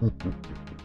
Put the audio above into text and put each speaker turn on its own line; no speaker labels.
Mm-hmm.